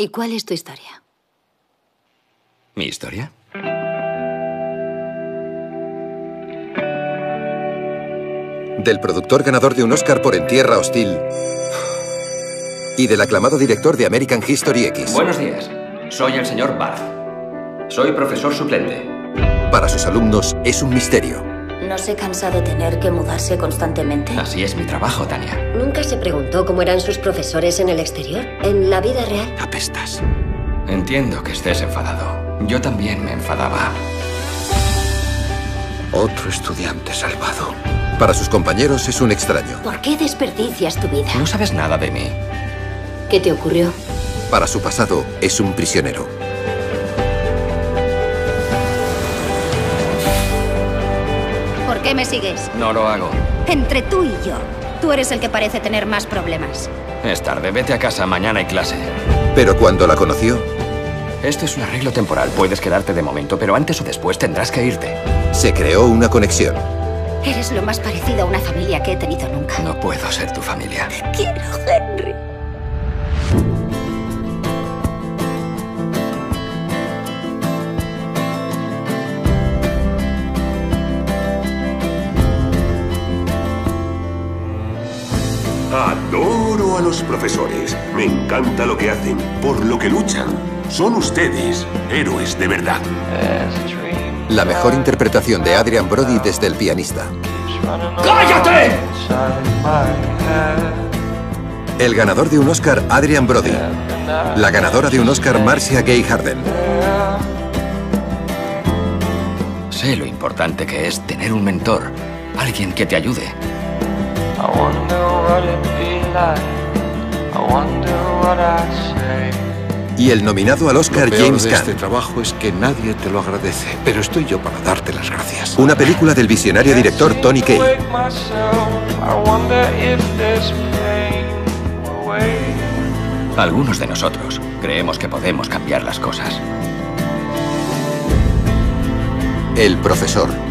¿Y cuál es tu historia? ¿Mi historia? Del productor ganador de un Oscar por En Tierra Hostil y del aclamado director de American History X. Buenos días. Soy el señor Barth. Soy profesor suplente. Para sus alumnos es un misterio. ¿No se cansa de tener que mudarse constantemente? Así es mi trabajo, Tania. ¿Nunca se preguntó cómo eran sus profesores en el exterior? ¿En la vida real? Entiendo que estés enfadado. Yo también me enfadaba. Otro estudiante salvado. Para sus compañeros es un extraño. ¿Por qué desperdicias tu vida? No sabes nada de mí. ¿Qué te ocurrió? Para su pasado es un prisionero. ¿Por qué me sigues? No lo hago. Entre tú y yo, tú eres el que parece tener más problemas. Es tarde. Vete a casa. Mañana hay clase. Pero cuando la conoció, Esto es un arreglo temporal. Puedes quedarte de momento, pero antes o después tendrás que irte. se creó una conexión. Eres lo más parecido a una familia que he tenido nunca. No puedo ser tu familia. Quiero, Henry. Adoro a los profesores. Me encanta lo que hacen, por lo que luchan. Son ustedes, héroes de verdad. La mejor interpretación de Adrian Brody desde el pianista. ¡Cállate! El ganador de un Oscar, Adrian Brody. La ganadora de un Oscar, Marcia Gay Harden. Sé lo importante que es tener un mentor. Alguien que te ayude. I wonder what it'd be like. I wonder what I'd say. Y el nominado al Oscar, Lo peor James de Caan. este trabajo es que nadie te lo agradece, pero estoy yo para darte las gracias. Una película del visionario director Tony Kaye. Algunos de nosotros creemos que podemos cambiar las cosas. El profesor.